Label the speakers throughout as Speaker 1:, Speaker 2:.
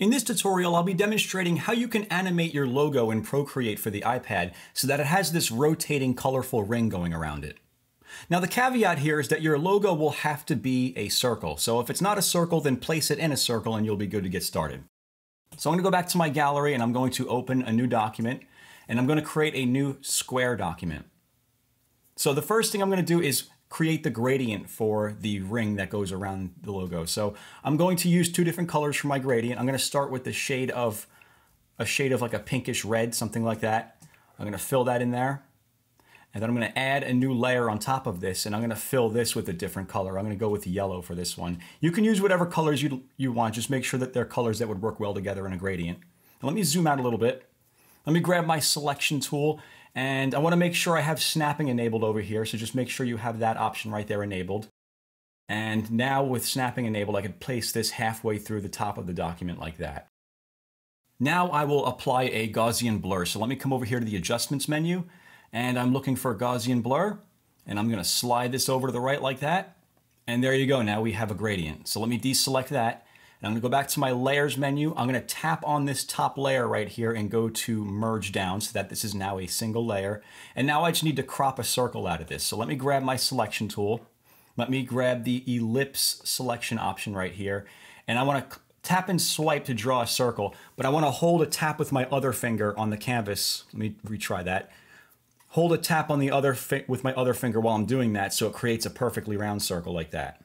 Speaker 1: In this tutorial, I'll be demonstrating how you can animate your logo in Procreate for the iPad so that it has this rotating colorful ring going around it. Now the caveat here is that your logo will have to be a circle. So if it's not a circle, then place it in a circle and you'll be good to get started. So I'm gonna go back to my gallery and I'm going to open a new document and I'm gonna create a new square document. So the first thing I'm gonna do is create the gradient for the ring that goes around the logo. So I'm going to use two different colors for my gradient. I'm going to start with the shade of a shade of like a pinkish red, something like that. I'm going to fill that in there. And then I'm going to add a new layer on top of this and I'm going to fill this with a different color. I'm going to go with yellow for this one. You can use whatever colors you, you want. Just make sure that they're colors that would work well together in a gradient. Now let me zoom out a little bit. Let me grab my selection tool and I want to make sure I have snapping enabled over here. So just make sure you have that option right there enabled. And now with snapping enabled, I can place this halfway through the top of the document like that. Now I will apply a Gaussian blur. So let me come over here to the adjustments menu and I'm looking for a Gaussian blur and I'm going to slide this over to the right like that. And there you go. Now we have a gradient. So let me deselect that and I'm gonna go back to my layers menu. I'm gonna tap on this top layer right here and go to merge down so that this is now a single layer. And now I just need to crop a circle out of this. So let me grab my selection tool. Let me grab the ellipse selection option right here. And I wanna tap and swipe to draw a circle, but I wanna hold a tap with my other finger on the canvas. Let me retry that. Hold a tap on the other with my other finger while I'm doing that so it creates a perfectly round circle like that.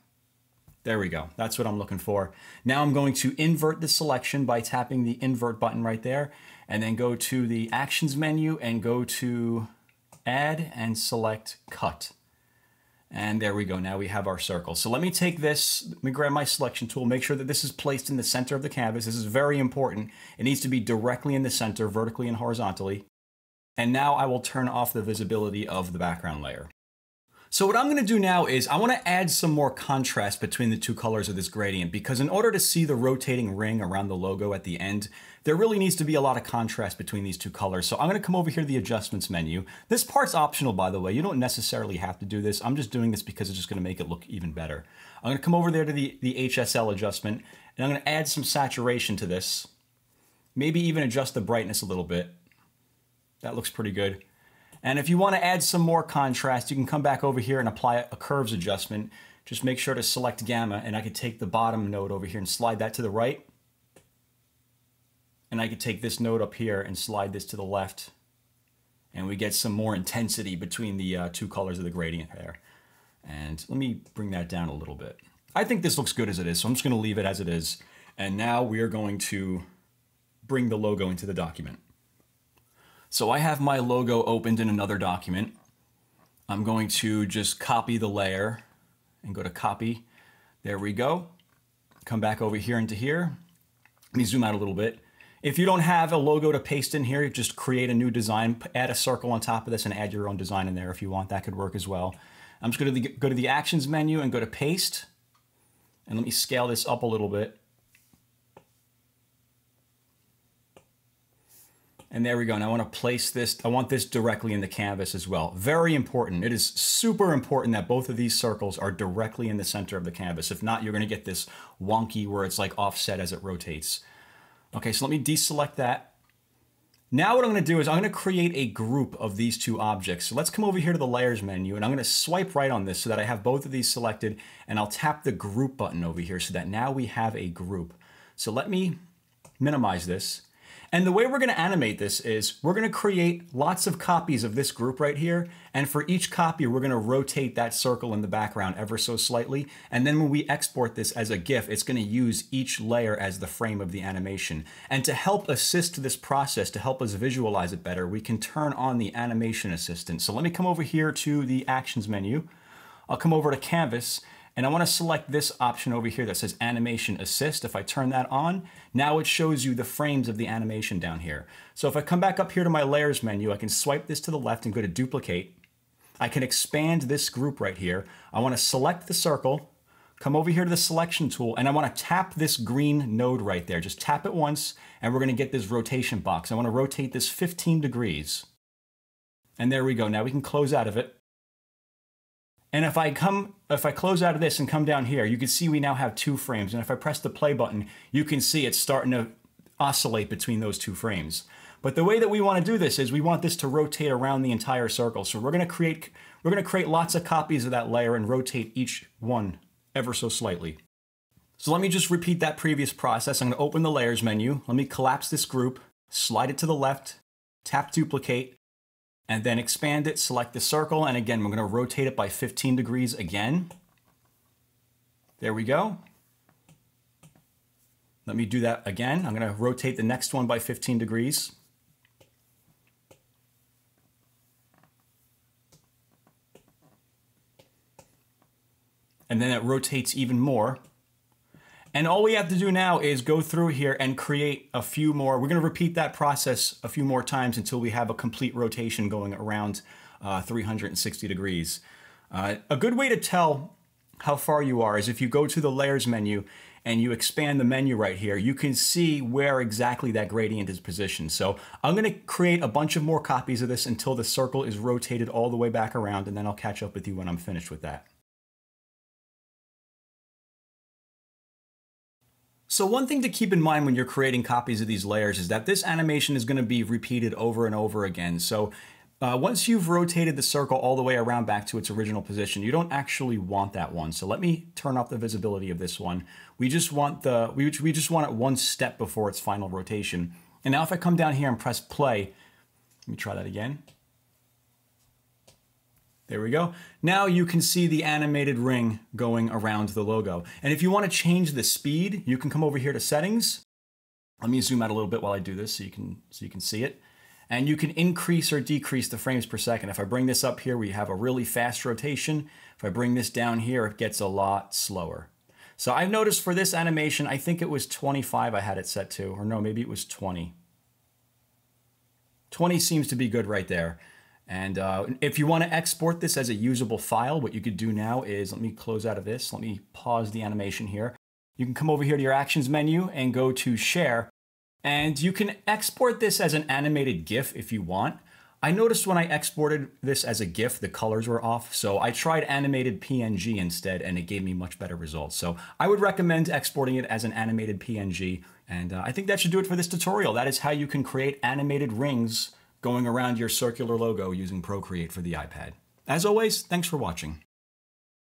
Speaker 1: There we go. That's what I'm looking for. Now I'm going to invert the selection by tapping the invert button right there and then go to the actions menu and go to add and select cut. And there we go. Now we have our circle. So let me take this, let me grab my selection tool, make sure that this is placed in the center of the canvas. This is very important. It needs to be directly in the center, vertically and horizontally. And now I will turn off the visibility of the background layer. So what I'm gonna do now is I wanna add some more contrast between the two colors of this gradient because in order to see the rotating ring around the logo at the end, there really needs to be a lot of contrast between these two colors. So I'm gonna come over here to the adjustments menu. This part's optional, by the way. You don't necessarily have to do this. I'm just doing this because it's just gonna make it look even better. I'm gonna come over there to the, the HSL adjustment and I'm gonna add some saturation to this. Maybe even adjust the brightness a little bit. That looks pretty good. And if you want to add some more contrast, you can come back over here and apply a curves adjustment. Just make sure to select gamma and I could take the bottom node over here and slide that to the right. And I could take this node up here and slide this to the left. And we get some more intensity between the uh, two colors of the gradient there. And let me bring that down a little bit. I think this looks good as it is, so I'm just gonna leave it as it is. And now we are going to bring the logo into the document. So I have my logo opened in another document. I'm going to just copy the layer and go to copy. There we go. Come back over here into here. Let me zoom out a little bit. If you don't have a logo to paste in here, you just create a new design, add a circle on top of this and add your own design in there if you want. That could work as well. I'm just going to go to the actions menu and go to paste. And let me scale this up a little bit. And there we go. And I want to place this, I want this directly in the canvas as well. Very important. It is super important that both of these circles are directly in the center of the canvas. If not, you're going to get this wonky where it's like offset as it rotates. Okay, so let me deselect that. Now what I'm going to do is I'm going to create a group of these two objects. So let's come over here to the layers menu and I'm going to swipe right on this so that I have both of these selected and I'll tap the group button over here so that now we have a group. So let me minimize this and the way we're going to animate this is we're going to create lots of copies of this group right here. And for each copy, we're going to rotate that circle in the background ever so slightly. And then when we export this as a GIF, it's going to use each layer as the frame of the animation. And to help assist this process, to help us visualize it better, we can turn on the animation assistant. So let me come over here to the actions menu. I'll come over to canvas and I want to select this option over here that says Animation Assist. If I turn that on, now it shows you the frames of the animation down here. So if I come back up here to my Layers menu, I can swipe this to the left and go to Duplicate. I can expand this group right here. I want to select the circle, come over here to the Selection tool, and I want to tap this green node right there. Just tap it once, and we're going to get this rotation box. I want to rotate this 15 degrees. And there we go. Now we can close out of it. And if I come, if I close out of this and come down here, you can see we now have two frames. And if I press the play button, you can see it's starting to oscillate between those two frames. But the way that we want to do this is we want this to rotate around the entire circle. So we're going to create we're going to create lots of copies of that layer and rotate each one ever so slightly. So let me just repeat that previous process. I'm going to open the layers menu. Let me collapse this group, slide it to the left, tap duplicate, and then expand it, select the circle, and again, we're going to rotate it by 15 degrees again. There we go. Let me do that again. I'm going to rotate the next one by 15 degrees. And then it rotates even more. And all we have to do now is go through here and create a few more. We're going to repeat that process a few more times until we have a complete rotation going around uh, 360 degrees. Uh, a good way to tell how far you are is if you go to the layers menu and you expand the menu right here, you can see where exactly that gradient is positioned. So I'm going to create a bunch of more copies of this until the circle is rotated all the way back around, and then I'll catch up with you when I'm finished with that. So one thing to keep in mind when you're creating copies of these layers is that this animation is going to be repeated over and over again. So uh, once you've rotated the circle all the way around back to its original position, you don't actually want that one. So let me turn off the visibility of this one. We just want the we, we just want it one step before its final rotation. And now if I come down here and press play, let me try that again. There we go. Now you can see the animated ring going around the logo. And if you want to change the speed, you can come over here to settings. Let me zoom out a little bit while I do this so you can, so you can see it. And you can increase or decrease the frames per second. If I bring this up here, we have a really fast rotation. If I bring this down here, it gets a lot slower. So I've noticed for this animation, I think it was 25 I had it set to, or no, maybe it was 20. 20 seems to be good right there. And uh, if you want to export this as a usable file, what you could do now is, let me close out of this. Let me pause the animation here. You can come over here to your actions menu and go to share. And you can export this as an animated GIF if you want. I noticed when I exported this as a GIF, the colors were off. So I tried animated PNG instead, and it gave me much better results. So I would recommend exporting it as an animated PNG. And uh, I think that should do it for this tutorial. That is how you can create animated rings going around your circular logo using Procreate for the iPad. As always, thanks for watching.